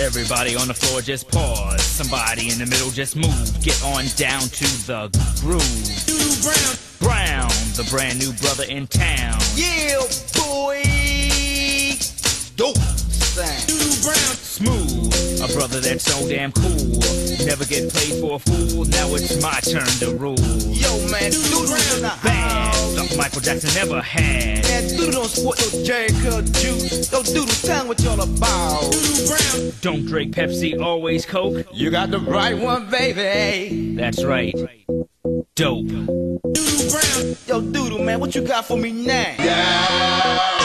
Everybody on the floor just pause. Somebody in the middle just move. Get on down to the groove. Brown. Brown, the brand new brother in town. Yeah, boy. Dope. Doodoo Brown. Smooth, a brother that's so damn cool. Never get played for a fool. Now it's my turn to rule. Yo, man, Doodoo in the Bad, house. something Michael Jackson never had. Man, Doodoo don't sport no Jheri Curl juice. Yo, Doodoo, tell me what y'all about. Doodoo Brown. Don't drink Pepsi, always Coke. You got the right one, baby. That's right. Dope. Doodoo Brown. Yo, Doodoo, man, what you got for me now? Yeah,